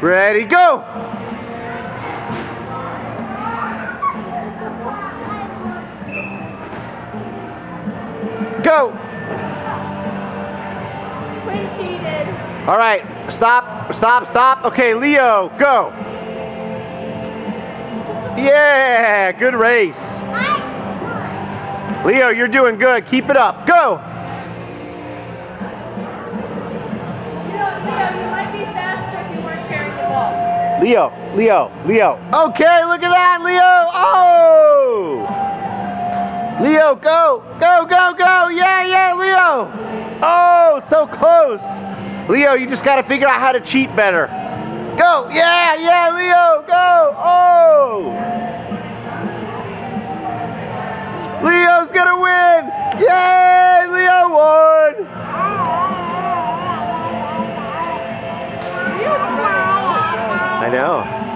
Ready, go! Go! Quinn cheated. All right, stop, stop, stop. Okay, Leo, go. Yeah, good race. Leo, you're doing good. Keep it up. Go. Leo, Leo, Leo. Okay, look at that, Leo. Oh! Leo, go, go, go, go. Yeah, yeah, Leo. Oh, so close. Leo, you just got to figure out how to cheat better. Go. Yeah, yeah, Leo, go. Oh! Leo's going to win. Yay, I know.